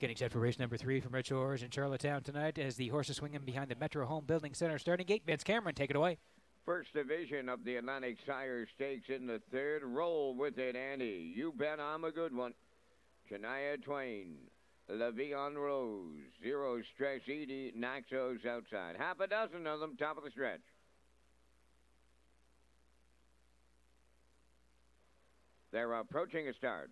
Getting set for race number three from Red Shores in Charlottetown tonight as the horses swing in behind the Metro Home Building Center starting gate. Vince Cameron, take it away. First division of the Atlantic Sire Stakes in the third. Roll with it, Andy. You bet I'm a good one. Shania Twain, Levion Rose, Zero Stress Edie, Naxos outside. Half a dozen of them, top of the stretch. They're approaching a start.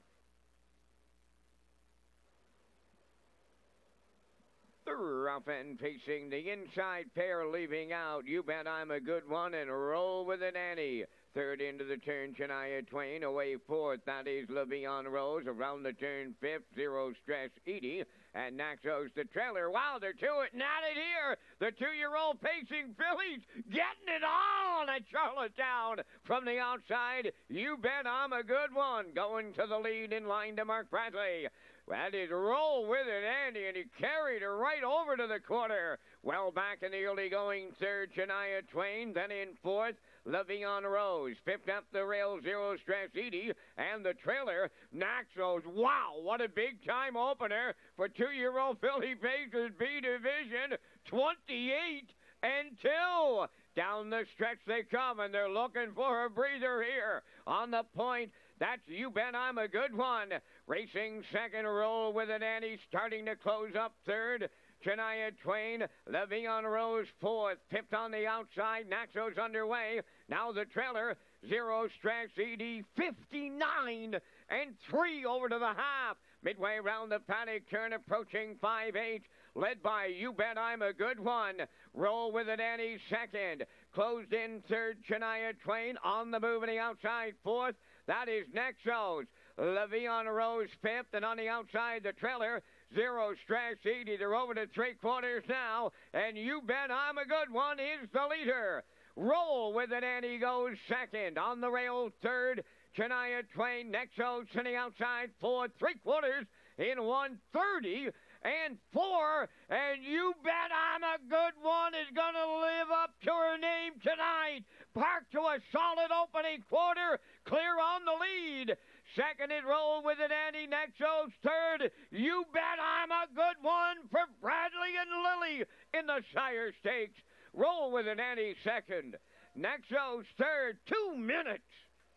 Ruffin facing the inside pair, leaving out. You bet I'm a good one and roll with it, Annie. Third into the turn, Shania Twain. Away fourth, that is Levion Rose. Around the turn, fifth, Zero Stress Edie. And Naxos the trailer. Wilder to it, not it here. The two-year-old pacing fillies getting it on at Charlottetown. From the outside, you bet I'm a good one. Going to the lead in line to Mark Bradley. Well, that is roll with it, Andy, and he carried her right over to the corner. Well back in the early going third, Shania Twain. Then in fourth, Levion Rose. Fifth up the rail, Zero Stress Edie. And the trailer, Naxos. Wow, what a big time opener for two-year-old Philly Faces B Division. 28 and 2. Down the stretch they come, and they're looking for a breather here. On the point, that's You Bet I'm a Good One. Racing second roll with an Annie starting to close up third. Shania Twain, Levion Rose fourth, fifth on the outside, Naxos underway. Now the trailer, Zero Stress ED 59 and three over to the half. Midway around the paddock turn, approaching 5-8, led by You Bet I'm a Good One. Roll with it, Annie second. Closed in third, Shania Twain on the move on the outside fourth. That is Nexos. Levion Rose fifth, and on the outside, the trailer, Zero Stress Edie. They're over to three quarters now, and You Bet I'm a Good One is the leader. Roll with it, and he goes second. On the rail, third, Shania Twain. Nexos to the outside, for three quarters in 130 and four, and you bet I'm a good one is going to live up to her name tonight. Park to a solid opening quarter, clear on the lead. Second it roll with it, Andy Nexos. Third, you bet I'm a good one for Bradley and Lilly in the Sire Stakes. Roll with it, Andy second. Nexos third, two minutes,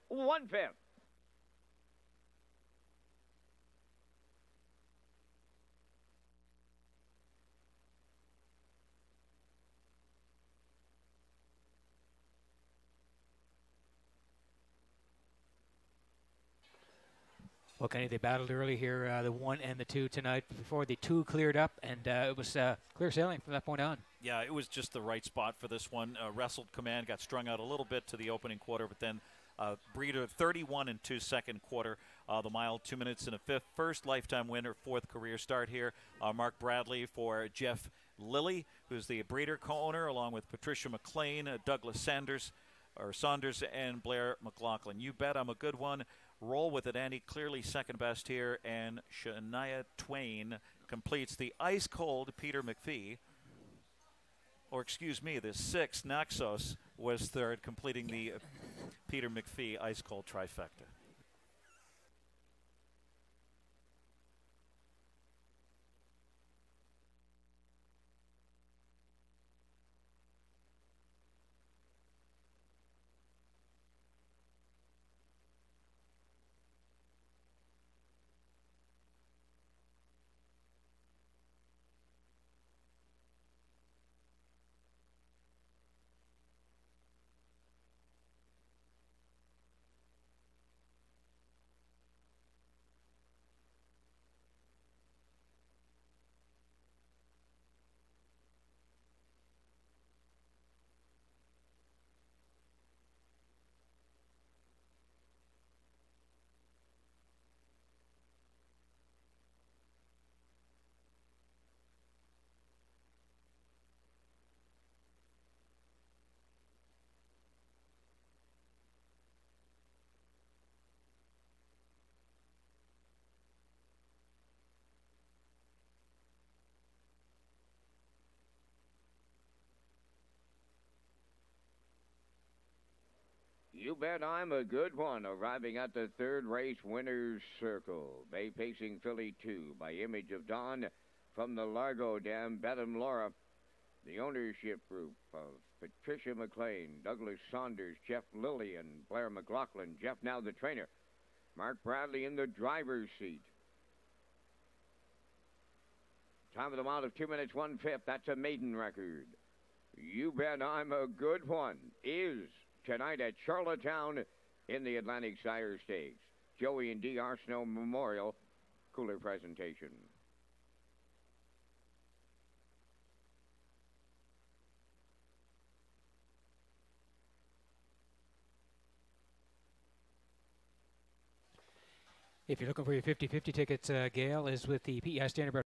one fifth. Kenny, they battled early here, uh, the one and the two tonight before the two cleared up, and uh, it was uh, clear sailing from that point on. Yeah, it was just the right spot for this one. Uh, wrestled command, got strung out a little bit to the opening quarter, but then uh, Breeder 31 and 2 second quarter. Uh, the mile, two minutes and a fifth. First lifetime winner, fourth career start here. Mark Bradley for Jeff Lilly, who's the breeder co-owner, along with Patricia McLean, Douglas Sanders, or Saunders, and Blair McLaughlin. You bet I'm a good one. Roll with it, Andy. Clearly second best here, and Shania Twain completes the ice cold Peter McPhee. Or excuse me, the sixth Naxos was third, completing the Peter McPhee ice cold trifecta. You bet I'm a good one. Arriving at the third race winner's circle. Bay Pacing Filly 2 by Image of Dawn from the Largo Dam, Bedham Laura. The ownership group of Patricia McLean, Douglas Saunders, Jeff Lilly, and Blair McLaughlin. Jeff now the trainer. Mark Bradley in the driver's seat. Time of the mile of 2 minutes one fifth. That's a maiden record. You bet I'm a good one. Is tonight at Charlottetown in the Atlantic Sire Stakes. Joey and D. Arsenault Memorial Cooler presentation. If you're looking for your 50-50 tickets, uh, Gail is with the PEI Standard